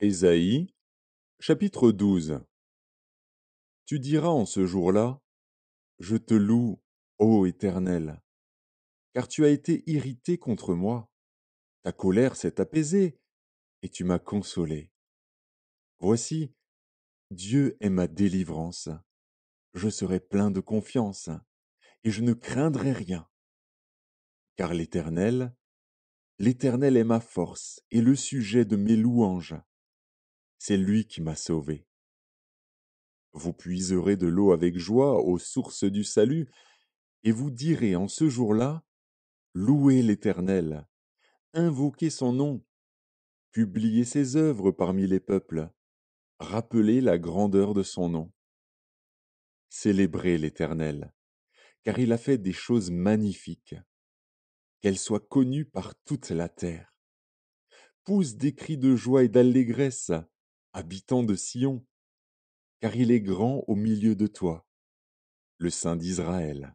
Ésaïe, chapitre 12 Tu diras en ce jour-là, Je te loue, ô Éternel, car tu as été irrité contre moi, ta colère s'est apaisée, et tu m'as consolé. Voici, Dieu est ma délivrance, je serai plein de confiance, et je ne craindrai rien. Car l'Éternel, l'Éternel est ma force et le sujet de mes louanges c'est lui qui m'a sauvé. Vous puiserez de l'eau avec joie aux sources du salut, et vous direz en ce jour-là, Louez l'Éternel, invoquez son nom, publiez ses œuvres parmi les peuples, rappelez la grandeur de son nom. Célébrez l'Éternel, car il a fait des choses magnifiques, qu'elles soient connues par toute la terre. Pousse des cris de joie et d'allégresse, habitant de Sion, car il est grand au milieu de toi, le Saint d'Israël.